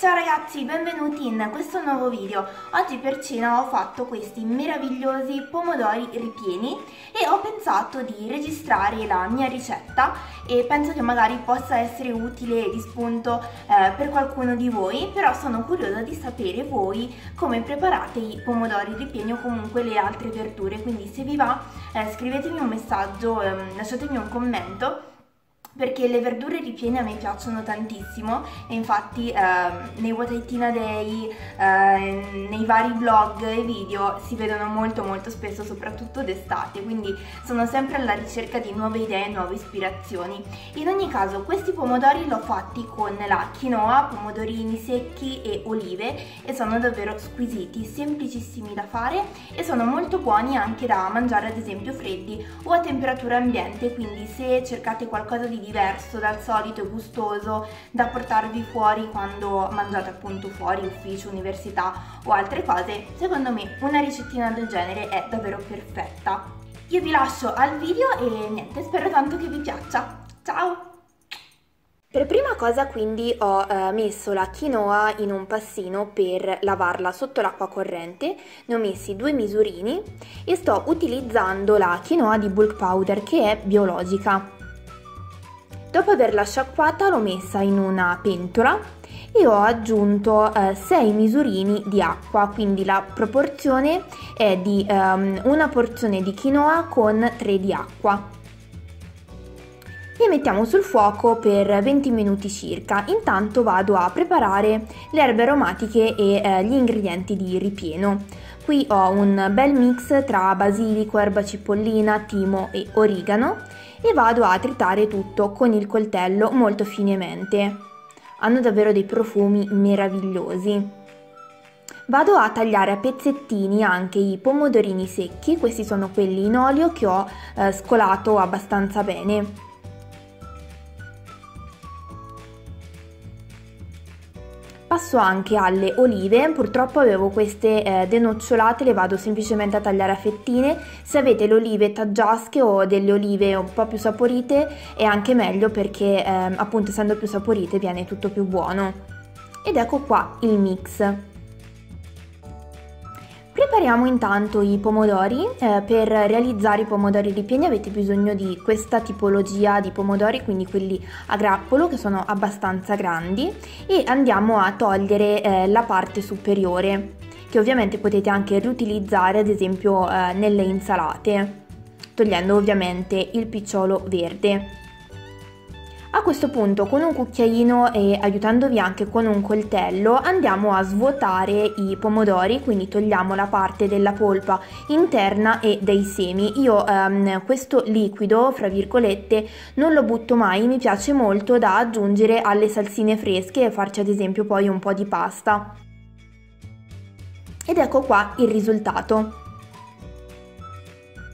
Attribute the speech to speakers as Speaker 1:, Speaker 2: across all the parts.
Speaker 1: Ciao ragazzi, benvenuti in questo nuovo video. Oggi per cena ho fatto questi meravigliosi pomodori ripieni e ho pensato di registrare la mia ricetta e penso che magari possa essere utile di spunto eh, per qualcuno di voi, però sono curiosa di sapere voi come preparate i pomodori ripieni o comunque le altre verdure, quindi se vi va eh, scrivetemi un messaggio, eh, lasciatemi un commento perché le verdure ripiene a me piacciono tantissimo e infatti eh, nei What I Tina Day, eh, nei vari vlog e video si vedono molto molto spesso soprattutto d'estate quindi sono sempre alla ricerca di nuove idee e nuove ispirazioni. In ogni caso questi pomodori l'ho fatti con la quinoa, pomodorini secchi e olive e sono davvero squisiti, semplicissimi da fare e sono molto buoni anche da mangiare ad esempio freddi o a temperatura ambiente quindi se cercate qualcosa di diverso dal solito e gustoso da portarvi fuori quando mangiate appunto fuori, ufficio, università o altre cose, secondo me una ricettina del genere è davvero perfetta. Io vi lascio al video e niente, spero tanto che vi piaccia. Ciao! Per prima cosa quindi ho eh, messo la quinoa in un passino per lavarla sotto l'acqua corrente, ne ho messi due misurini e sto utilizzando la quinoa di bulk powder che è biologica. Dopo averla sciacquata l'ho messa in una pentola e ho aggiunto eh, 6 misurini di acqua, quindi la proporzione è di um, una porzione di quinoa con 3 di acqua. E mettiamo sul fuoco per 20 minuti circa. Intanto vado a preparare le erbe aromatiche e eh, gli ingredienti di ripieno. Qui ho un bel mix tra basilico, erba cipollina, timo e origano e vado a tritare tutto con il coltello molto finemente. Hanno davvero dei profumi meravigliosi. Vado a tagliare a pezzettini anche i pomodorini secchi, questi sono quelli in olio che ho eh, scolato abbastanza bene. Passo anche alle olive, purtroppo avevo queste eh, denocciolate, le vado semplicemente a tagliare a fettine, se avete le olive taggiasche o delle olive un po' più saporite è anche meglio perché eh, appunto essendo più saporite viene tutto più buono. Ed ecco qua il mix. Prepariamo intanto i pomodori, eh, per realizzare i pomodori ripieni avete bisogno di questa tipologia di pomodori, quindi quelli a grappolo che sono abbastanza grandi e andiamo a togliere eh, la parte superiore che ovviamente potete anche riutilizzare ad esempio eh, nelle insalate, togliendo ovviamente il picciolo verde. A questo punto con un cucchiaino e aiutandovi anche con un coltello andiamo a svuotare i pomodori, quindi togliamo la parte della polpa interna e dei semi. Io ehm, questo liquido, fra virgolette, non lo butto mai, mi piace molto da aggiungere alle salsine fresche e farci ad esempio poi un po' di pasta. Ed ecco qua il risultato.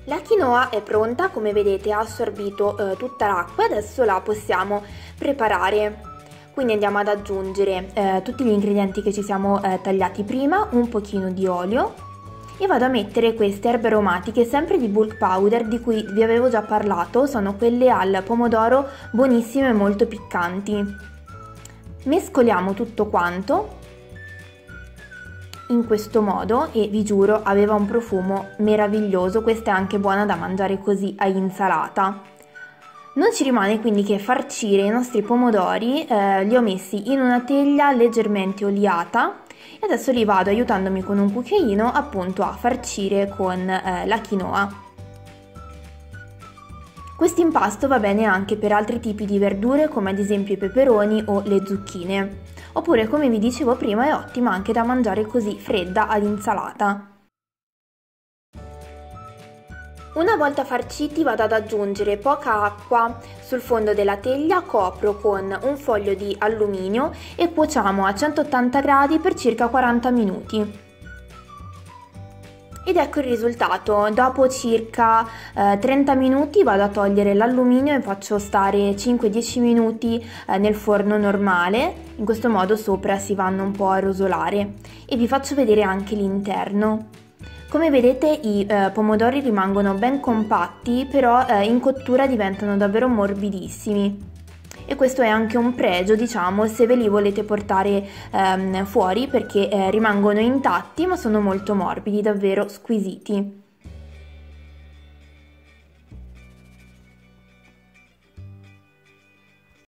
Speaker 1: La quinoa è pronta, come vedete ha assorbito eh, tutta l'acqua, adesso la possiamo preparare. Quindi andiamo ad aggiungere eh, tutti gli ingredienti che ci siamo eh, tagliati prima, un pochino di olio e vado a mettere queste erbe aromatiche sempre di bulk powder di cui vi avevo già parlato, sono quelle al pomodoro buonissime e molto piccanti. Mescoliamo tutto quanto in questo modo e vi giuro aveva un profumo meraviglioso, questa è anche buona da mangiare così a insalata. Non ci rimane quindi che farcire i nostri pomodori, eh, li ho messi in una teglia leggermente oliata e adesso li vado aiutandomi con un cucchiaino appunto a farcire con eh, la quinoa. Questo impasto va bene anche per altri tipi di verdure come ad esempio i peperoni o le zucchine oppure come vi dicevo prima è ottima anche da mangiare così fredda ad insalata. Una volta farciti vado ad aggiungere poca acqua sul fondo della teglia, copro con un foglio di alluminio e cuociamo a 180 gradi per circa 40 minuti. Ed ecco il risultato, dopo circa eh, 30 minuti vado a togliere l'alluminio e faccio stare 5-10 minuti eh, nel forno normale, in questo modo sopra si vanno un po' a rosolare. E vi faccio vedere anche l'interno. Come vedete i eh, pomodori rimangono ben compatti però eh, in cottura diventano davvero morbidissimi e questo è anche un pregio diciamo se ve li volete portare ehm, fuori perché eh, rimangono intatti ma sono molto morbidi, davvero squisiti.